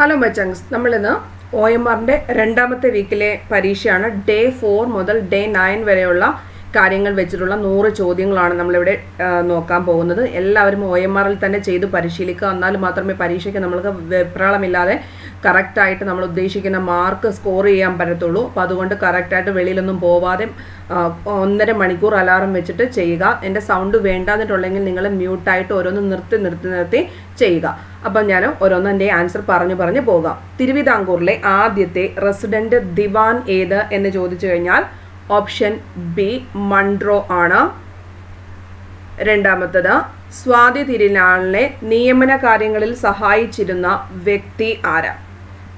Hello മച്ചങ്സ് നമ്മളിന്ന് O M ആറിന്റെ രണ്ടാമത്തെ വീക്കിലെ പരീക്ഷയാണ് ഡേ ഫോർ മുതൽ ഡേ നയൻ വരെയുള്ള കാര്യങ്ങൾ വെച്ചിട്ടുള്ള നൂറ് ചോദ്യങ്ങളാണ് നമ്മളിവിടെ നോക്കാൻ പോകുന്നത്. എല്ലാവരും ഒ എം ആറിൽ തന്നെ ചെയ്ത് പരിശീലിക്കുക. എന്നാൽ മാത്രമേ പരീക്ഷയ്ക്ക് നമ്മൾക്ക് വെപ്രാളമില്ലാതെ കറക്റ്റായിട്ട് നമ്മൾ ഉദ്ദേശിക്കുന്ന മാർക്ക് സ്കോർ ചെയ്യാൻ പറ്റത്തുള്ളൂ. അപ്പോൾ അതുകൊണ്ട് കറക്റ്റായിട്ട് വെളിയിലൊന്നും പോവാതെ ഒന്നര മണിക്കൂർ അലാറം വെച്ചിട്ട് ചെയ്യുക. എന്റെ സൗണ്ട് വേണ്ടാന്നിട്ടുണ്ടെങ്കിൽ നിങ്ങൾ മ്യൂട്ടായിട്ട് ഓരോന്ന് നിർത്തി നിർത്തി നിർത്തി ചെയ്യുക. അപ്പം ഞാൻ ഓരോന്ന് എന്റെ ആൻസർ പറഞ്ഞു പറഞ്ഞു പോകാം. തിരുവിതാംകൂറിലെ ആദ്യത്തെ റെസിഡന്റ് ദിവാൻ ഏത് എന്ന് ചോദിച്ചു കഴിഞ്ഞാൽ ഓപ്ഷൻ ബി മൺട്രോ ആണ്. രണ്ടാമത്തത് സ്വാതി തിരുനാളിനെ നിയമന കാര്യങ്ങളിൽ സഹായിച്ചിരുന്ന വ്യക്തി ആരാ?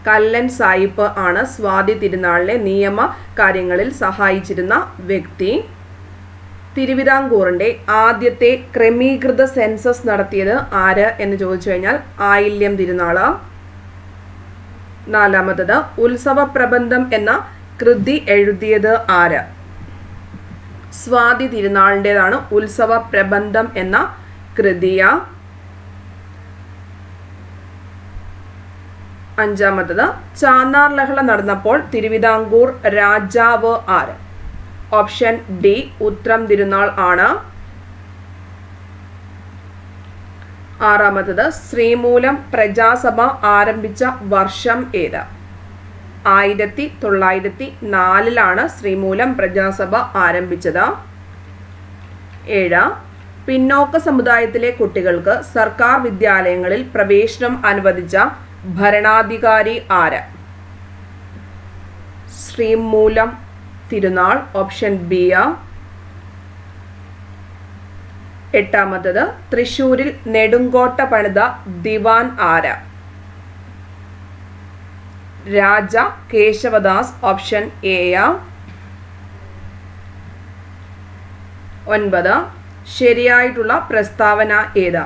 കല്ലൻ സായിപ്പ് ആണ് സ്വാതി തിരുനാളിലെ നിയമ കാര്യങ്ങളിൽ സഹായിച്ചിരുന്ന വ്യക്തി. തിരുവിതാംകൂറിന്റെ ആദ്യത്തെ ക്രമീകൃത സെൻസസ് നടത്തിയത് ആര് എന്ന് ചോദിച്ചു കഴിഞ്ഞാൽ ആയില്യം തിരുനാൾ. നാലാമത്തത് ഉത്സവ പ്രബന്ധം എന്ന കൃതി എഴുതിയത് ആര്? സ്വാതി തിരുനാളിന്റെതാണ് ഉത്സവ പ്രബന്ധം എന്ന കൃതിയ. അഞ്ചാമത്തത് ചാന്നാർ ലഹള നടന്നപ്പോൾ തിരുവിതാംകൂർ രാജാവ് ആര്? ഓപ്ഷൻ ഡി ഉത്രം തിരുനാൾ ആണ്. ആറാമത്തത് ശ്രീമൂലം പ്രജാസഭ ആരംഭിച്ച വർഷം ഏത്? ആയിരത്തി തൊള്ളായിരത്തി നാലിലാണ് ശ്രീമൂലം പ്രജാസഭ ആരംഭിച്ചത്. ഏഴ് പിന്നോക്ക സമുദായത്തിലെ കുട്ടികൾക്ക് സർക്കാർ വിദ്യാലയങ്ങളിൽ പ്രവേശനം അനുവദിച്ച ഭരണാധികാരി ആര്? ശ്രീമൂലം തിരുനാൾ ഓപ്ഷൻ ബി ആ. എട്ടാമത്തത് തൃശൂരിൽ നെടുങ്കോട്ട പണിത ദിവാൻ ആര്? രാജ കേശവദാസ് ഓപ്ഷൻ എ ആ. ഒൻപത് ശരിയായിട്ടുള്ള പ്രസ്താവന ഏതാ?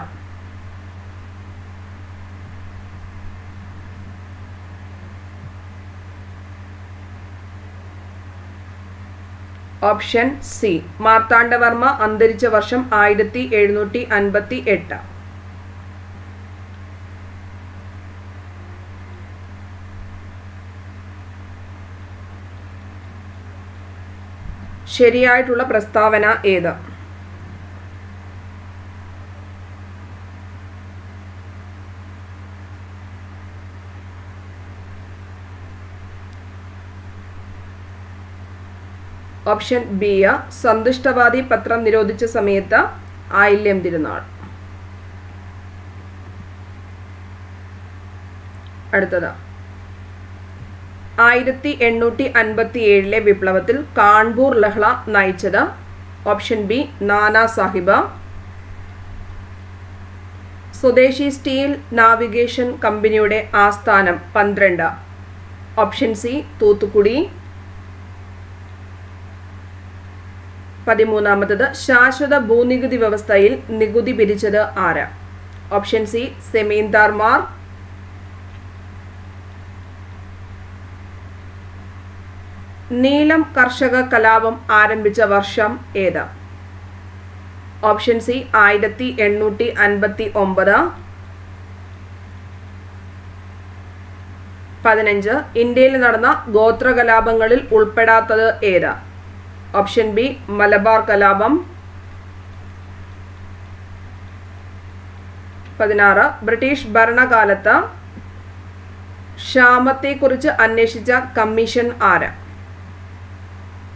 Option C. മാർത്താണ്ഡവർമ്മ അന്തരിച്ച വർഷം ആയിരത്തി എഴുന്നൂറ്റി അൻപത്തി എട്ട്. ശരിയായിട്ടുള്ള പ്രസ്താവന ഏത്? ഓപ്ഷൻ ബി സന്തുഷ്ടവാദി പത്രം നിരോധിച്ച സമയത്ത് ആയില്യം തിരുനാൾ. അടുത്തത്. ആയിരത്തി എണ്ണൂറ്റി അൻപത്തി ഏഴിലെ വിപ്ലവത്തിൽ കാൺപൂർ ലഹള നയിച്ചത് ഓപ്ഷൻ ബി നാനാ സാഹിബ. സ്വദേശി സ്റ്റീൽ നാവിഗേഷൻ കമ്പനിയുടെ ആസ്ഥാനം പന്ത്രണ്ട്. Option C Thoothukudi. പതിമൂന്നാമത്തത് ശാശ്വത ഭൂനികുതി വ്യവസ്ഥയിൽ നികുതി പിരിച്ചത് ആര്? ഓപ്ഷൻ സി സെമീന്ദാർമാർ നീലം കർഷക കലാപം ആരംഭിച്ച വർഷം ഏത്? ഓപ്ഷൻ സി ആയിരത്തി എണ്ണൂറ്റി അൻപത്തി ഒമ്പത്. പതിനഞ്ച് ഇന്ത്യയിൽ നടന്ന ഗോത്ര കലാപങ്ങളിൽ ഉൾപ്പെടാത്തത് ഏത്? ഓപ്ഷൻ ബി മലബാർ കലാപം പതിനാറ് ബ്രിട്ടീഷ് ഭരണകാലത്ത് ക്ഷാമത്തെക്കുറിച്ച് അന്വേഷിച്ച കമ്മീഷൻ ആര്?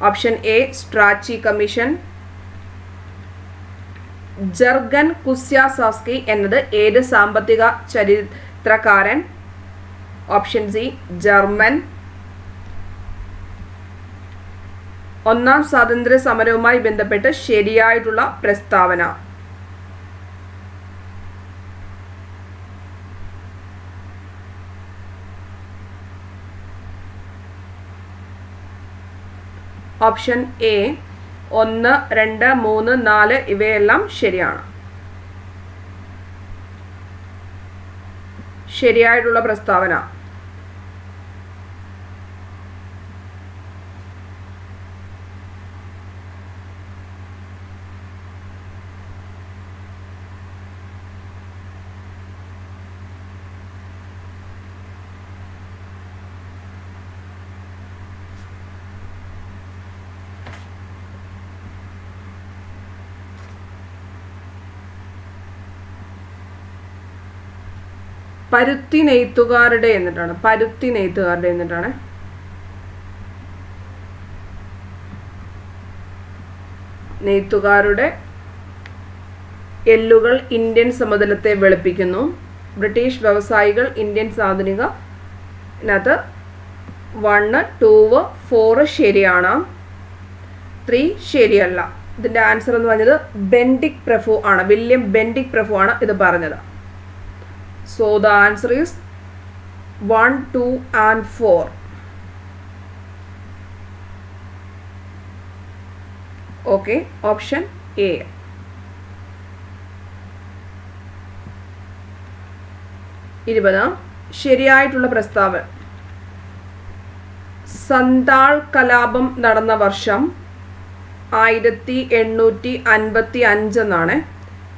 Option A Strachey commission Jurgen Kuczynski എന്നത് ഏത് സാമ്പത്തിക ചരിത്രകാരൻ? ഓപ്ഷൻ സി ജർമ്മൻ ഒന്നാം സ്വാതന്ത്ര്യ സമരവുമായി ബന്ധപ്പെട്ട് ശരിയായിട്ടുള്ള പ്രസ്താവന. ഓപ്ഷൻ എ ഒന്ന് രണ്ട് മൂന്ന് നാല് ഇവയെല്ലാം ശരിയാണ്. ശരിയായിട്ടുള്ള പ്രസ്താവന. പരുത്തി നെയ്ത്തുകാരുടെ എന്നിട്ടാണ്. പരുത്തി നെയ്ത്തുകാരുടെ എന്നിട്ടാണ്. നെയ്ത്തുകാരുടെ എല്ലുകൾ ഇന്ത്യൻ സമതലത്തെ വെളുപ്പിക്കുന്നു. ബ്രിട്ടീഷ് വ്യവസായികൾ ഇന്ത്യൻ ആധുനിക ഇതിനകത്ത് വണ്ണ് ടൂവ് ഫോറ് ശരിയാണ്. ത്രീ ശരിയല്ല. ഇതിന്റെ ആൻസർ എന്ന് പറഞ്ഞത് ബെൻഡിക് പ്രഫു ആണ്. വില്യം ബെൻഡിക് പ്രഫു ആണ് ഇത് പറഞ്ഞത്. So the answer is one two and four okay option A ഇരുപത്. ശരിയായിട്ടുള്ള പ്രസ്താവന. സന്താൾ കലാപം നടന്ന വർഷം ആയിരത്തി എണ്ണൂറ്റി അൻപത്തി അഞ്ചെന്നാണ്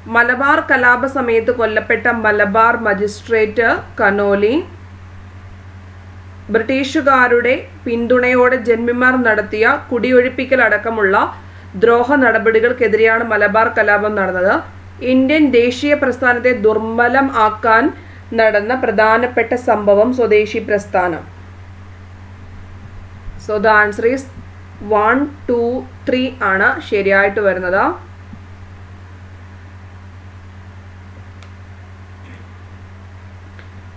മലബാർ കലാപ സമയത്ത് കൊല്ലപ്പെട്ട മലബാർ മജിസ്ട്രേറ്റ് കനോലി ബ്രിട്ടീഷുകാരുടെ പിന്തുണയോടെ ജന്മിമാർ നടത്തിയ കുടിയൊഴിപ്പിക്കൽ അടക്കമുള്ള ദ്രോഹ നടപടികൾക്കെതിരെയാണ് മലബാർ കലാപം നടന്നത്. ഇന്ത്യൻ ദേശീയ പ്രസ്ഥാനത്തെ ദുർബലം ആക്കാൻ നടന്ന പ്രധാനപ്പെട്ട സംഭവം സ്വദേശി പ്രസ്ഥാനം. So the answer is one two three ആണ് ശരിയായിട്ട് വരുന്നത്.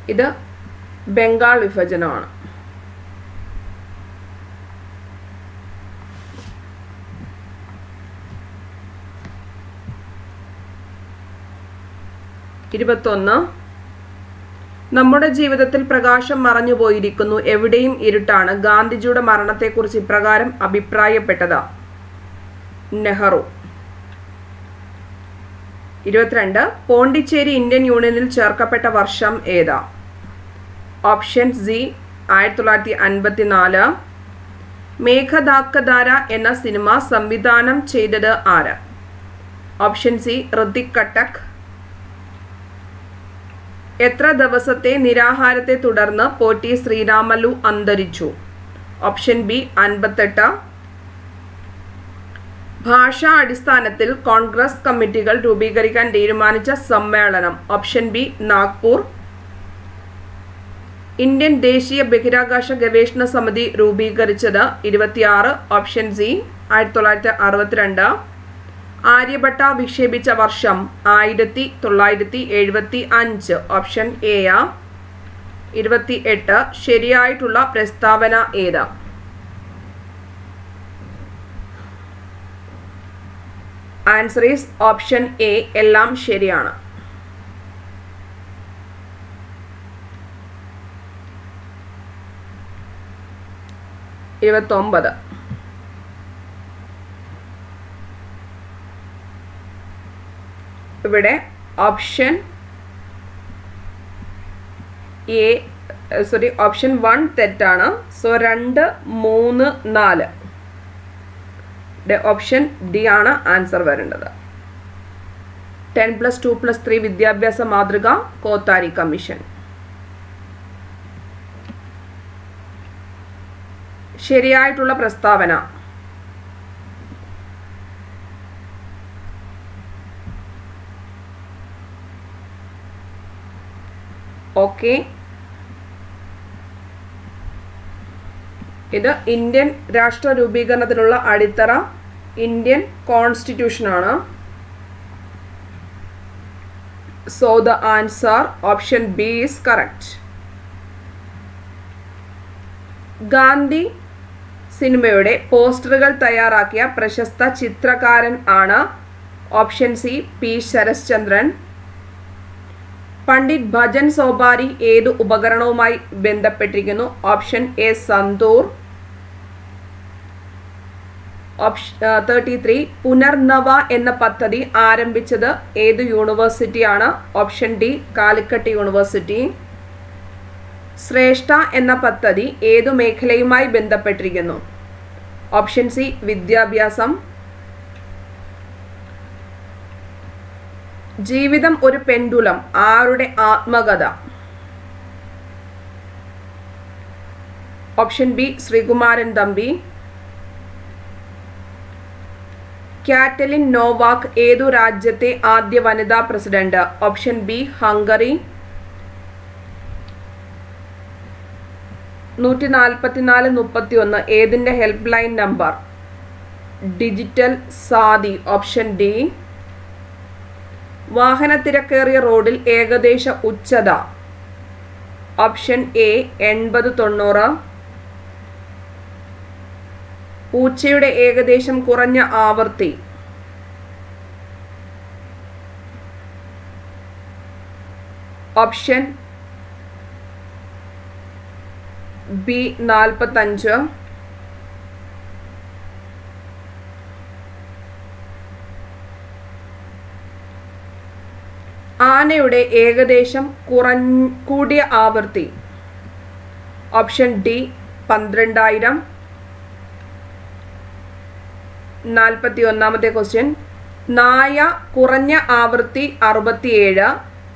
ഇത് ബംഗാൾ വിഭജനമാണ്. ഇരുപത്തൊന്ന്. നമ്മുടെ ജീവിതത്തിൽ പ്രകാശം മറഞ്ഞു പോയിരിക്കുന്നു. എവിടെയും ഇരുട്ടാണ്. ഗാന്ധിജിയുടെ മരണത്തെക്കുറിച്ച് ഇപ്രകാരം അഭിപ്രായപ്പെട്ടത്. നെഹ്റു. ഇരുപത്തിരണ്ട്. പോണ്ടിച്ചേരി ഇന്ത്യൻ യൂണിയനിൽ ചേർക്കപ്പെട്ട വർഷം ഏതാ? ഓപ്ഷൻ സി ആയിരത്തി തൊള്ളായിരത്തി അൻപത്തി നാല് മേഘദാക്കധാര എന്ന സിനിമ സംവിധാനം ചെയ്തത് ആര്? ഓപ്ഷൻ സി ഋതിക് കട്ടക് എത്ര ദിവസത്തെ നിരാഹാരത്തെ തുടർന്ന് പോറ്റി ശ്രീരാമലു അന്തരിച്ചു? ഓപ്ഷൻ ബി അൻപത്തെട്ട്. ഭാഷാ അടിസ്ഥാനത്തിൽ കോൺഗ്രസ് കമ്മിറ്റികൾ രൂപീകരിക്കാൻ തീരുമാനിച്ച സമ്മേളനം. Option B Nagpur. ഇന്ത്യൻ ദേശീയ ബഹിരാകാശ ഗവേഷണ സമിതി രൂപീകരിച്ചത് ഇരുപത്തിയാറ്. ഓപ്ഷൻ സി ആയിരത്തി തൊള്ളായിരത്തി അറുപത്തിരണ്ട് ആര്യഭട്ട വിക്ഷേപിച്ച വർഷം ആയിരത്തി തൊള്ളായിരത്തി എഴുപത്തി അഞ്ച് ഓപ്ഷൻ എ ആ. ഇരുപത്തി എട്ട് ശരിയായിട്ടുള്ള പ്രസ്താവന ഏതാ? ആൻസർ ഈസ് ഓപ്ഷൻ എ എല്ലാം ശരിയാണ്. ഇരുപത്തൊമ്പത്. ഇവിടെ option A sorry option one തെറ്റാണ്. സോ രണ്ട് മൂന്ന് നാല്. ഓപ്ഷൻ ഡി ആണ് ആൻസർ വരേണ്ടത്. Ten plus two plus three വിദ്യാഭ്യാസ മാതൃക കോത്താരി കമ്മീഷൻ ശരിയായിട്ടുള്ള പ്രസ്താവന. ഓക്കെ ഇത് ഇന്ത്യൻ രാഷ്ട്ര രൂപീകരണത്തിനുള്ള അടിത്തറ Indian കോൺസ്റ്റിറ്റ്യൂഷനാണ് so the answer option B is correct Gandhi സിനിമയുടെ പോസ്റ്ററുകൾ തയ്യാറാക്കിയ പ്രശസ്ത ചിത്രകാരൻ ആണ് option C P Sarathchandran. Pandit Bhajan Sopori ഏത് ഉപകരണവുമായി ബന്ധപ്പെട്ടിരിക്കുന്നു? Option A santoor. Option thirty three Punarnava എന്ന പദ്ധതി ആരംഭിച്ചത് ഏത് യൂണിവേഴ്സിറ്റിയാണ്? Option D Calicut university. Shreshta എന്ന പദ്ധതി ഏതു മേഖലയുമായി ബന്ധപ്പെട്ടിരിക്കുന്നു? ഓപ്ഷൻ സി വിദ്യാഭ്യാസം. ജീവിതം ഒരു പെൻഡുലം ആരുടെ ആത്മകഥ? Option B Sreekumaran Thampi. Katalin Novak ഏതു രാജ്യത്തെ ആദ്യ വനിതാ പ്രസിഡന്റ്? Option B Hungary. നൂറ്റി നാൽപ്പത്തിനാല് മുപ്പത്തി ഒന്ന് ഏതിന്റെ help line number? Digital Saathi. Option D വാഹന തിരക്കേറിയ റോഡിൽ ഏകദേശ ഉച്ചത. ഓപ്ഷൻ എ എൺപത് തൊണ്ണൂറ്. പൂച്ചയുടെ ഏകദേശം കുറഞ്ഞ ആവൃത്തി ഓപ്ഷൻ ബി നാൽപ്പത്തഞ്ച്. ആനയുടെ ഏകദേശം കുറ കൂടിയ ആവൃത്തി ഓപ്ഷൻ ഡി പന്ത്രണ്ടായിരം. നാൽപ്പത്തി ഒന്നാമത്തെ ക്വസ്റ്റ്യൻ നായ കുറഞ്ഞ ആവൃത്തി അറുപത്തിയേഴ്.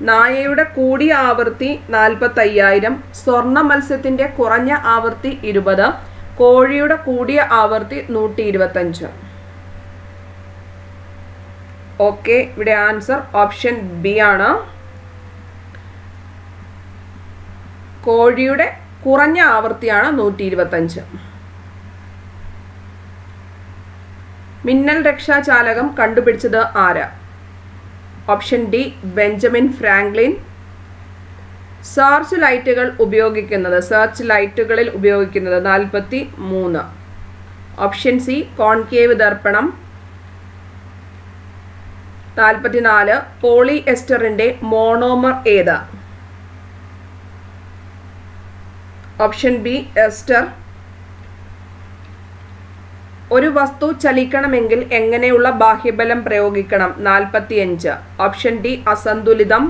നായയുടെ കൂടിയ ആവൃത്തി നാൽപ്പത്തയ്യായിരം. സ്വർണ മത്സ്യത്തിന്റെ കുറഞ്ഞ ആവൃത്തി ഇരുപത്. കോഴിയുടെ കൂടിയ ആവൃത്തി നൂറ്റി ഇരുപത്തഞ്ച് ഓക്കെ ഇവിടെ ആൻസർ ഓപ്ഷൻ ബി ആണ്. കോഴിയുടെ കുറഞ്ഞ ആവൃത്തിയാണ് നൂറ്റി ഇരുപത്തഞ്ച് മിന്നൽ രക്ഷാചാലകം കണ്ടുപിടിച്ചത് ആര്? Option D Benjamin Franklin. Search ലൈറ്റുകൾ ഉപയോഗിക്കുന്നത് സെർച്ച് ലൈറ്റുകളിൽ ഉപയോഗിക്കുന്നത് നാൽപ്പത്തി മൂന്ന് ഓപ്ഷൻ സി കോൺകേവ് ദർപ്പണം. നാൽപ്പത്തിനാല് പോളി എസ്റ്ററിന്റെ മോണോമർ ഏതാ? Option B ester. ഒരു വസ്തു ചലിക്കണമെങ്കിൽ എങ്ങനെയുള്ള ബാഹ്യബലം പ്രയോഗിക്കണം? നാൽപ്പത്തിയഞ്ച്. ഓപ്ഷൻ ഡി അസന്തുലിതം.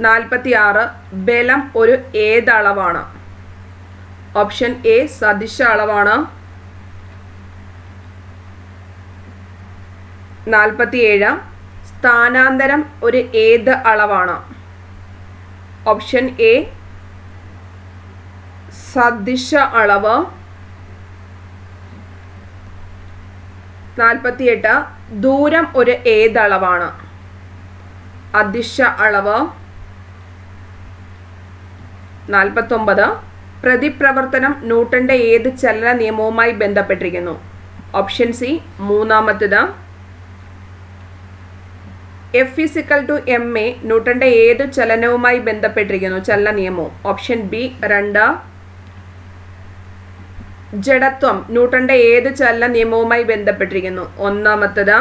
നാൽപ്പത്തിയാറ് ബലം ഒരു ഏതളവാണ്. ഓപ്ഷൻ എ സദിശ അളവാണ് നാൽപ്പത്തിയേഴ് സ്ഥാനാന്തരം ഒരു ഏത് അളവാണ്? ഓപ്ഷൻ എ സദിശ അളവ്. നാൽപ്പത്തിയെട്ട് ദൂരം ഒരു ഏതളവാണ്? അദിശ അളവ് നാൽപ്പത്തൊമ്പത് പ്രതിപ്രവർത്തനം ന്യൂട്ടന്റെ ഏത് ചലന നിയമവുമായി ബന്ധപ്പെട്ടിരിക്കുന്നു? ഓപ്ഷൻ സി മൂന്നാമത്തേത്. F physical to M A ന്യൂട്ടന്റെ ഏത് ചലനവുമായി ബന്ധപ്പെട്ടിരിക്കുന്നു? ചലന നിയമവും. ഓപ്ഷൻ ബി രണ്ട്. ജഡത്വം. ന്യൂട്ടന്റെ ഏത് ചലന നിയമവുമായി ബന്ധപ്പെട്ടിരിക്കുന്നു? ഒന്നാമത്തത്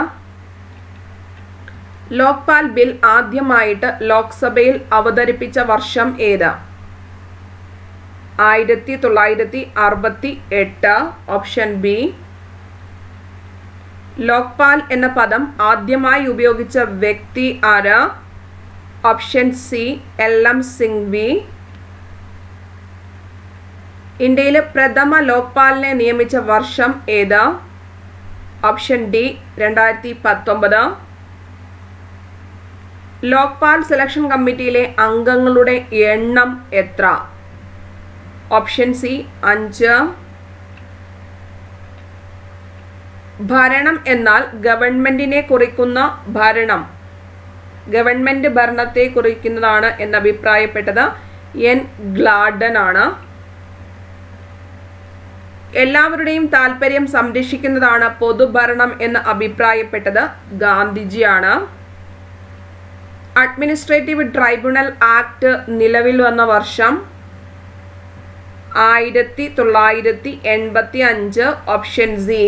ലോക്പാൽ ബിൽ ആദ്യമായിട്ട് ലോക്സഭയിൽ അവതരിപ്പിച്ച വർഷം ഏത്? ആയിരത്തി തൊള്ളായിരത്തി അറുപത്തി എട്ട് ഓപ്ഷൻ ബി ലോക്പാൽ എന്ന പദം ആദ്യമായി ഉപയോഗിച്ച വ്യക്തി ആര്? Option C L M Singhvi. ഇന്ത്യയിലെ പ്രഥമ ലോക്പാലിനെ നിയമിച്ച വർഷം ഏത്? ഓപ്ഷൻ ഡി രണ്ടായിരത്തി പത്തൊമ്പത് ലോക്പാൽ സെലക്ഷൻ കമ്മിറ്റിയിലെ അംഗങ്ങളുടെ എണ്ണം എത്ര? ഓപ്ഷൻ സി അഞ്ച്. ഭരണം എന്നാൽ ഗവൺമെന്റിനെ കുറിക്കുന്ന ഭരണം. ഗവൺമെന്റ് ഭരണത്തെ കുറിക്കുന്നതാണ് എന്ന് അഭിപ്രായപ്പെട്ടത് എൻ. ഗ്ലാഡൻ ആണ് എല്ലാവരുടെയും താല്പര്യം സംരക്ഷിക്കുന്നതാണ് പൊതുഭരണം എന്ന് അഭിപ്രായപ്പെട്ടത് ഗാന്ധിജിയാണ്. അഡ്മിനിസ്ട്രേറ്റീവ് ട്രൈബ്യൂണൽ ആക്ട് നിലവിൽ വന്ന വർഷം ആയിരത്തി തൊള്ളായിരത്തി എൺപത്തി അഞ്ച് option C.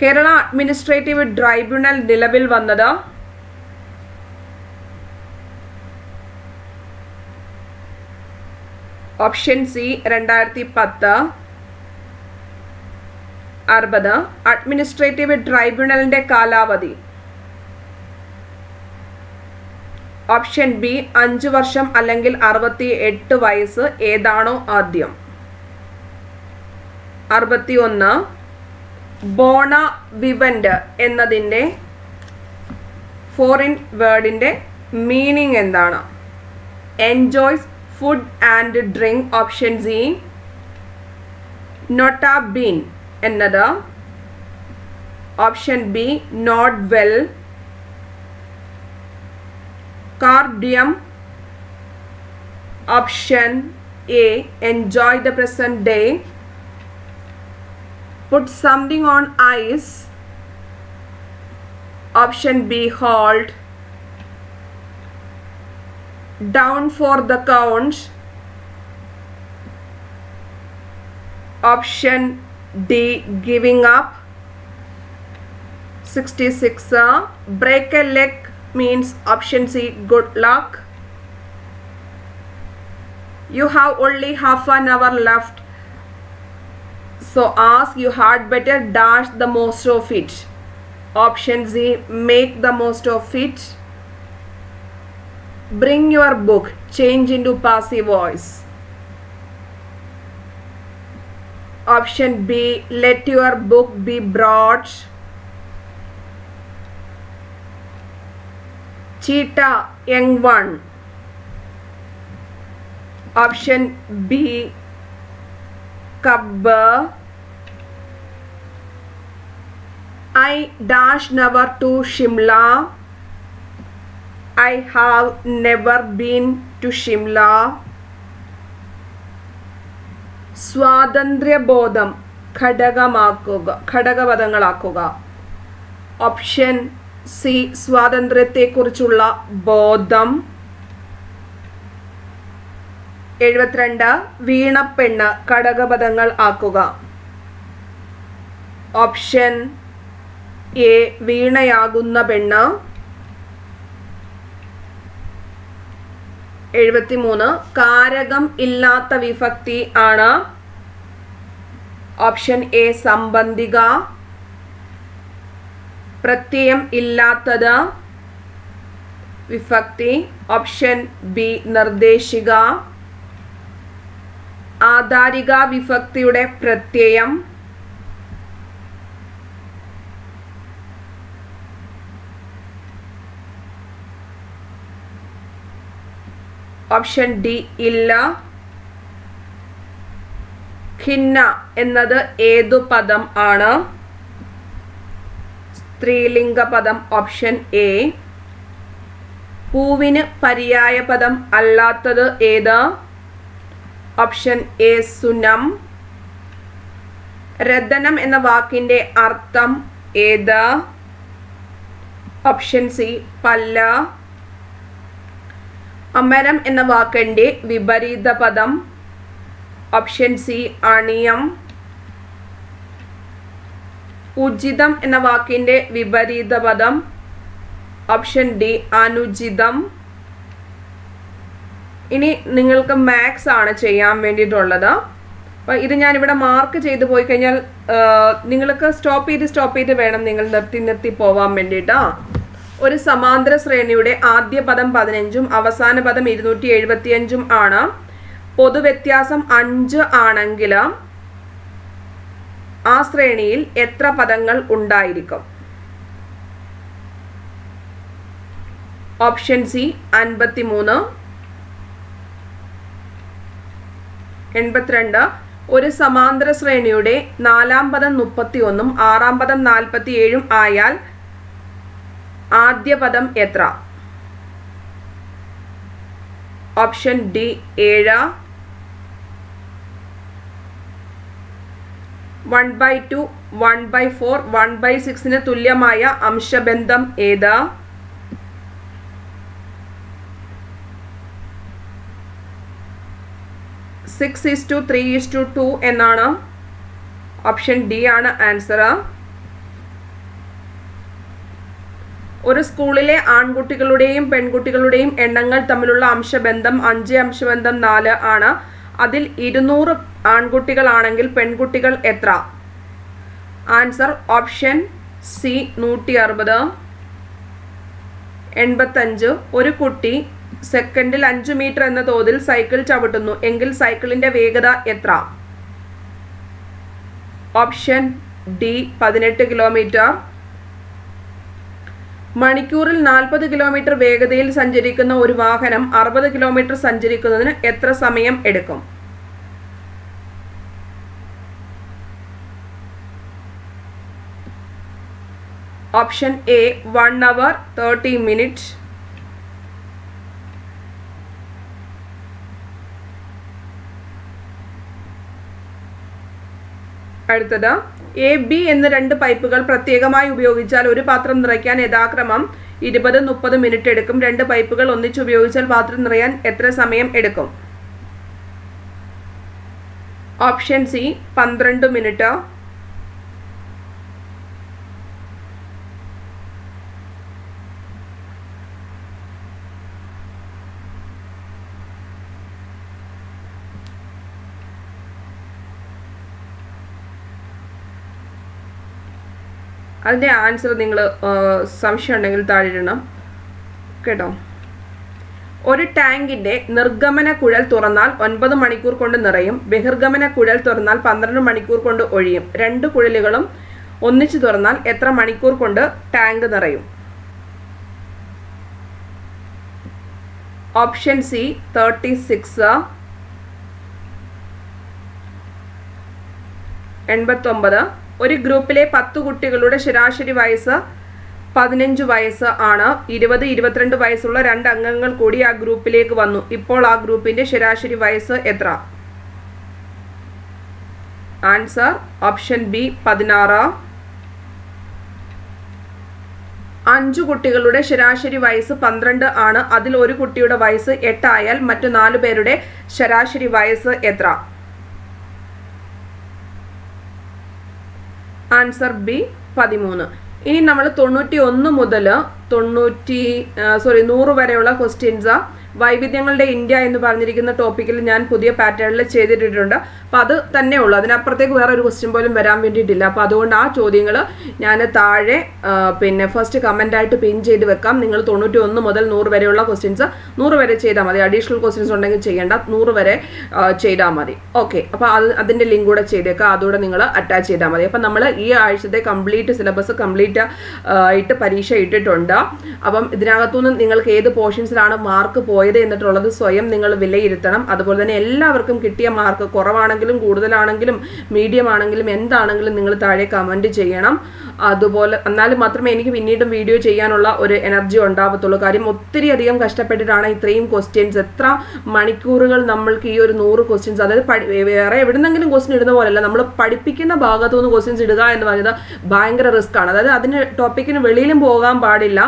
Kerala administrative tribunal നിലവിൽ വന്നത് ഓപ്ഷൻ സി രണ്ടായിരത്തി പത്ത് അറുപത്. അഡ്മിനിസ്ട്രേറ്റീവ് ട്രൈബ്യൂണലിന്റെ കാലാവധി. ഓപ്ഷൻ ബി അഞ്ച് വർഷം അല്ലെങ്കിൽ അറുപത്തി എട്ട് വയസ്സ് ഏതാണോ ആദ്യം. അറുപത്തി ഒന്ന് ബോണ വിവൻഡ് എന്നതിന്റെ ഫോറിൻ വേർഡിന്റെ മീനിങ് എന്താണ്? Enjoys food and drink option Z. Not a been another. Option B not well. Cardium option A enjoy the present day. Put something on ice. Option B halt down for the count. Option D. Giving up. 66. uh, break a leg means option C. Good luck. You have only half an hour left. So ask you had better dash the most of it. Option Z. Make the most of it. Bring your book. Change into passive voice. Option B. Let your book be brought. Cheetah, young one. Option B. Cub. I dash never to Shimla. I have never been to Shimla. സ്വാതന്ത്ര്യബോധം ഘടകമാക്കുക ഘടകപദങ്ങളാക്കുക. Option C സ്വാതന്ത്ര്യത്തെക്കുറിച്ചുള്ള ബോധം. എഴുപത്തിരണ്ട് വീണപ്പെണ്ണ് ഘടകപദങ്ങൾ ആക്കുക. Option A വീണയാകുന്ന പെണ്ണ്. എഴുപത്തിമൂന്ന്. കാരകം ഇല്ലാത്ത വിഭക്തി ആണ് ഓപ്ഷൻ എ സംബന്ധിക. പ്രത്യയം ഇല്ലാത്തത് വിഭക്തി. Option B നിർദ്ദേശിക. ആധാരിക വിഭക്തിയുടെ പ്രത്യയം. ഓപ്ഷൻ ഡി ഇല്ല. ഖിന്ന എന്നത് ഏതു പദം ആണ്? സ്ത്രീലിംഗ പദം ഓപ്ഷൻ എ. പൂവിന് പര്യായ പദം അല്ലാത്തത് ഏത്? Option A സുനം. രതനം എന്ന വാക്കിന്റെ അർത്ഥം ഏത്? Option C പല്ല. അമരം എന്ന വാക്കിന്റെ വിപരീത പദം ഓപ്ഷൻ സി അണിയം. ഉചിതം എന്ന വാക്കിന്റെ വിപരീത പദം ഓപ്ഷൻ ഡി അനുചിതം. ഇനി നിങ്ങൾക്ക് മാത്സ് ആണ് ചെയ്യാൻ വേണ്ടിയിട്ടുള്ളത്. അപ്പോൾ ഇത് ഞാനിവിടെ മാർക്ക് ചെയ്ത് പോയി കഴിഞ്ഞാൽ നിങ്ങൾക്ക് സ്റ്റോപ്പ് ചെയ്ത് സ്റ്റോപ്പ് ചെയ്ത് വേണം നിങ്ങൾ നിർത്തി നിർത്തി പോവാൻ വേണ്ടിയിട്ടാ ഒരു സമാന്തര ശ്രേണിയുടെ ആദ്യ പദം പതിനഞ്ചും അവസാന പദം ഇരുന്നൂറ്റി എഴുപത്തിയഞ്ചും ആണ്. പൊതുവ്യത്യാസം അഞ്ച് ആണെങ്കിൽ ആ ശ്രേണിയിൽ എത്ര പദങ്ങൾ ഉണ്ടായിരിക്കും? ഓപ്ഷൻ സി അൻപത്തിമൂന്ന് എൺപത്തിരണ്ട്. ഒരു സമാന്തര ശ്രേണിയുടെ നാലാം പദം മുപ്പത്തി ഒന്നും ആറാം പദം നാൽപ്പത്തി ഏഴും ആയാൽ ആദ്യ പദം എത്ര? ഓപ്ഷൻ ഡി ഏഴ്. One by two one by four one by സിക്സിന് തുല്യമായ അംശബന്ധം ഏത്? Six is to three is to two എന്നാണ്. ഓപ്ഷൻ ഡി ആണ് ആൻസർ ഒരു സ്കൂളിലെ ആൺകുട്ടികളുടെയും പെൺകുട്ടികളുടെയും എണ്ണങ്ങൾ തമ്മിലുള്ള അംശബന്ധം അഞ്ച് അംശബന്ധം നാല് ആണ്. അതിൽ ഇരുന്നൂറ് ആൺകുട്ടികളാണെങ്കിൽ പെൺകുട്ടികൾ എത്ര? ആൻസർ ഓപ്ഷൻ സി നൂറ്റി അറുപത് എൺപത്തഞ്ച്. ഒരു കുട്ടി സെക്കൻഡിൽ അഞ്ച് മീറ്റർ എന്ന തോതിൽ സൈക്കിൾ ചവിട്ടുന്നു. എങ്കിൽ സൈക്കിളിന്റെ വേഗത എത്ര? ഓപ്ഷൻ ഡി പതിനെട്ട് കിലോമീറ്റർ. മണിക്കൂറിൽ നാൽപ്പത് കിലോമീറ്റർ വേഗതയിൽ സഞ്ചരിക്കുന്ന ഒരു വാഹനം അറുപത് കിലോമീറ്റർ സഞ്ചരിക്കുന്നതിന് എത്ര സമയം എടുക്കും? Option A one hour thirty minute അടുത്തത് എ ബി എന്ന രണ്ട് പൈപ്പുകൾ പ്രത്യേകമായി ഉപയോഗിച്ചാൽ ഒരു പാത്രം നിറയ്ക്കാൻ യഥാക്രമം ഇരുപത് മുപ്പത് മിനിറ്റ് എടുക്കും. രണ്ട് പൈപ്പുകൾ ഒന്നിച്ച് ഉപയോഗിച്ചാൽ പാത്രം നിറയാൻ എത്ര സമയം എടുക്കും? ഓപ്ഷൻ സി പന്ത്രണ്ട് മിനിറ്റ്. അതിന്റെ ആൻസർ നിങ്ങൾ സംശയം ഉണ്ടെങ്കിൽ താഴെ ഇടണം. കേട്ടോ? ഒരു ടാങ്കിന്റെ നിർഗമന കുഴൽ തുറന്നാൽ ഒൻപത് മണിക്കൂർ കൊണ്ട് നിറയും. ബഹിർഗമന കുഴൽ തുറന്നാൽ പന്ത്രണ്ട് മണിക്കൂർ കൊണ്ട് ഒഴിയും. രണ്ട് കുഴലുകളും ഒന്നിച്ചു തുറന്നാൽ എത്ര മണിക്കൂർ കൊണ്ട് ടാങ്ക് നിറയും? ഓപ്ഷൻ സി തേർട്ടി സിക്സ് എൺപത്തൊമ്പത്. ഒരു ഗ്രൂപ്പിലെ പത്ത് കുട്ടികളുടെ ശരാശരി വയസ്സ് പതിനഞ്ച് വയസ്സ് ആണ്. ഇരുപത് ഇരുപത്തിരണ്ട് വയസ്സുള്ള രണ്ട് അംഗങ്ങൾ കൂടി ആ ഗ്രൂപ്പിലേക്ക് വന്നു. ഇപ്പോൾ ആ ഗ്രൂപ്പിന്റെ ശരാശരി വയസ്സ് എത്ര? ആൻസർ ഓപ്ഷൻ ബി പതിനാറ്. അഞ്ചു കുട്ടികളുടെ ശരാശരി വയസ്സ് പന്ത്രണ്ട് ആണ്. അതിൽ ഒരു കുട്ടിയുടെ വയസ്സ് എട്ടായാൽ മറ്റു നാലു പേരുടെ ശരാശരി വയസ്സ് എത്ര? ആൻസർ ബി പതിമൂന്ന്. ഇനി നമ്മൾ തൊണ്ണൂറ്റി ഒന്ന് മുതൽ തൊണ്ണൂറ്റി സോറി നൂറ് വരെയുള്ള ക്വസ്റ്റ്യൻസ് വൈവിധ്യങ്ങളുടെ ഇന്ത്യ എന്ന് പറഞ്ഞിരിക്കുന്ന ടോപ്പിക്കിൽ ഞാൻ പുതിയ പാറ്റേണിൽ ചെയ്തിട്ടിട്ടുണ്ട്. അപ്പോൾ അത് തന്നെ ഉള്ളൂ. അതിനപ്പുറത്തേക്ക് വേറെ ഒരു ക്വസ്റ്റ്യൻ പോലും വരാൻ വേണ്ടിയിട്ടില്ല. അപ്പോൾ അതുകൊണ്ട് ആ ചോദ്യങ്ങൾ ഞാൻ താഴെ പിന്നെ ഫസ്റ്റ് കമന്റായിട്ട് പിൻ ചെയ്ത് വെക്കാം. നിങ്ങൾ തൊണ്ണൂറ്റി ഒന്ന് മുതൽ നൂറ് വരെയുള്ള ക്വസ്റ്റ്യൻസ് നൂറ് വരെ ചെയ്താൽ മതി. അഡീഷണൽ ക്വസ്റ്റ്യൻസ് ഉണ്ടെങ്കിൽ ചെയ്യേണ്ട. നൂറ് വരെ ചെയ്താൽ മതി. ഓക്കെ അപ്പോൾ അത് അതിന്റെ ലിങ്ക് കൂടെ ചെയ്തേക്കാം. അതുകൂടെ നിങ്ങൾ അറ്റാച്ച് ചെയ്താൽ മതി. അപ്പം നമ്മൾ ഈ ആഴ്ചത്തെ കംപ്ലീറ്റ് സിലബസ് കംപ്ലീറ്റ് ആയിട്ട് പരീക്ഷ ഇട്ടിട്ടുണ്ട്. അപ്പം ഇതിനകത്തുനിന്ന് നിങ്ങൾക്ക് ഏത് പോർഷൻസിലാണ് മാർക്ക് പോയത് എന്നിട്ടുള്ളത് സ്വയം നിങ്ങൾ വിലയിരുത്തണം. അതുപോലെ തന്നെ എല്ലാവർക്കും കിട്ടിയ മാർക്ക് കുറവാണെങ്കിലും കൂടുതലാണെങ്കിലും മീഡിയം ആണെങ്കിലും എന്താണെങ്കിലും നിങ്ങൾ താഴെ കമന്റ് ചെയ്യണം. അതുപോലെ എന്നാലും മാത്രമേ എനിക്ക് പിന്നീടും വീഡിയോ ചെയ്യാനുള്ള ഒരു എനർജി ഉണ്ടാവത്തുള്ളൂ. കാര്യം ഒത്തിരി അധികം കഷ്ടപ്പെട്ടിട്ടാണ് ഇത്രയും ക്വസ്റ്റ്യൻസ് എത്ര മണിക്കൂറുകൾ നമ്മൾക്ക് ഈ ഒരു നൂറ് ക്വസ്റ്റ്യൻസ് അതായത് വേറെ എവിടുന്നെങ്കിലും ക്വസ്റ്റ്യൻ ഇടുന്ന പോലെയല്ല നമ്മൾ പഠിപ്പിക്കുന്ന ഭാഗത്തു നിന്ന് ക്വസ്റ്റ്യൻസ് ഇടുക എന്ന് പറയുന്നത് ഭയങ്കര റിസ്ക് ആണ്. അതായത് അതിന് ടോപ്പിക്കിന് വെളിയിലും പോകാൻ പാടില്ല.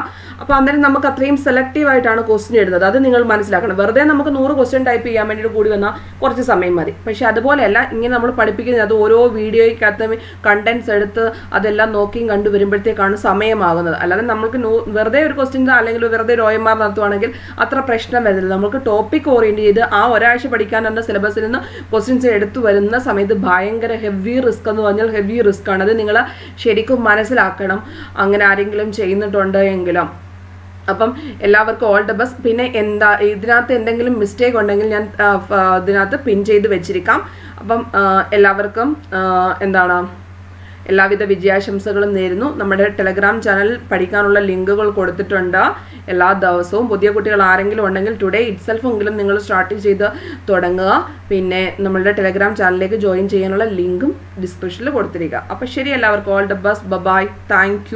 അപ്പോൾ അന്നേരം നമുക്ക് അത്രയും സെലക്റ്റീവ് ആയിട്ടാണ് ക്വസ്റ്റ്യൻ ഇടുന്നത്. അത് നിങ്ങൾ മനസ്സിലാക്കണം. വെറുതെ നമുക്ക് നൂറ് ക്വസ്റ്റ്യൻ ടൈപ്പ് ചെയ്യാൻ വേണ്ടിയിട്ട് കൂടി വന്നാൽ കുറച്ച് സമയം മതി. പക്ഷെ അതുപോലെയല്ല ഇങ്ങനെ നമ്മൾ പഠിപ്പിക്കുന്നത് അത് ഓരോ വീഡിയോയ്ക്കകത്ത് കണ്ടൻസ് എടുത്ത് അതെല്ലാം നോക്കിയും കണ്ടു വരുമ്പോഴത്തേക്കാണ് സമയമാകുന്നത്. അല്ലാതെ നമുക്ക് വെറുതെ ഒരു ക്വസ്റ്റ്യൻ അല്ലെങ്കിൽ വെറുതെ ഒരു ഓയമാർ നടത്തുവാണെങ്കിൽ അത്ര പ്രശ്നം വരുന്നില്ല. നമുക്ക് ടോപ്പിക് ഓറിയന്റ് ചെയ്ത് ആ ഒരാഴ്ച പഠിക്കാൻ തന്ന സിലബസിൽ നിന്ന് ക്വസ്റ്റ്യൻസ് എടുത്തു വരുന്ന സമയത്ത് ഭയങ്കര ഹെവി റിസ്ക് എന്ന് പറഞ്ഞാൽ ഹെവി റിസ്ക് ആണ്. അത് നിങ്ങൾ ശരിക്കും മനസ്സിലാക്കണം. അങ്ങനെ ആരെങ്കിലും ചെയ്യുന്നിട്ടുണ്ട് എങ്കിലും. അപ്പം എല്ലാവർക്കും ഓൾ ദ ബെസ്റ്റ് പിന്നെ എന്താ ഇതിനകത്ത് എന്തെങ്കിലും മിസ്റ്റേക്ക് ഉണ്ടെങ്കിൽ ഞാൻ ഇതിനകത്ത് പിൻ ചെയ്ത് വെച്ചിരിക്കാം. അപ്പം എല്ലാവർക്കും എന്താണ് എല്ലാവിധ വിജയാശംസകളും നേരുന്നു. നമ്മുടെ ടെലഗ്രാം ചാനൽ പഠിക്കാനുള്ള ലിങ്കുകൾ കൊടുത്തിട്ടുണ്ട് എല്ലാ ദിവസവും. പുതിയ കുട്ടികൾ ആരെങ്കിലും ഉണ്ടെങ്കിൽ ടുഡേ ഇറ്റ്സെൽഫ് എങ്കിലും നിങ്ങൾ സ്റ്റാർട്ട് ചെയ്ത് തുടങ്ങുക. പിന്നെ നമ്മളുടെ ടെലഗ്രാം ചാനലിലേക്ക് ജോയിൻ ചെയ്യാനുള്ള ലിങ്കും ഡിസ്ക്രിപ്ഷനിൽ കൊടുത്തിരിക്കുക. അപ്പോൾ ശരി എല്ലാവർക്കും all the best bye bye thank